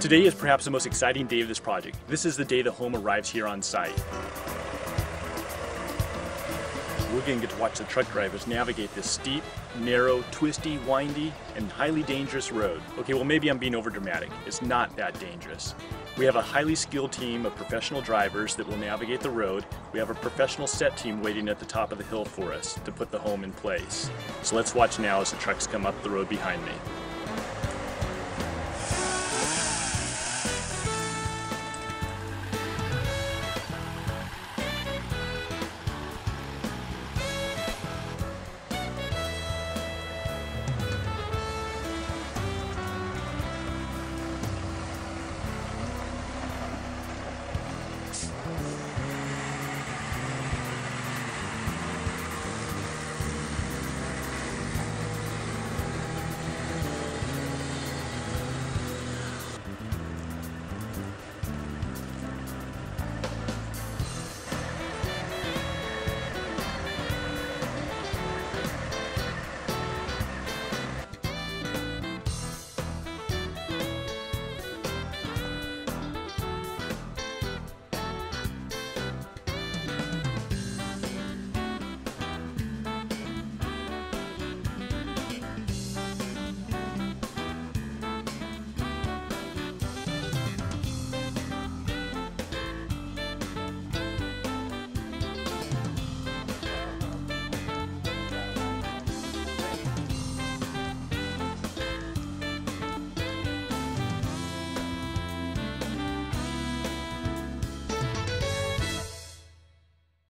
Today is perhaps the most exciting day of this project. This is the day the home arrives here on site. We're going to get to watch the truck drivers navigate this steep, narrow, twisty, windy, and highly dangerous road. Okay, well maybe I'm being over dramatic. It's not that dangerous. We have a highly skilled team of professional drivers that will navigate the road. We have a professional set team waiting at the top of the hill for us to put the home in place. So let's watch now as the trucks come up the road behind me.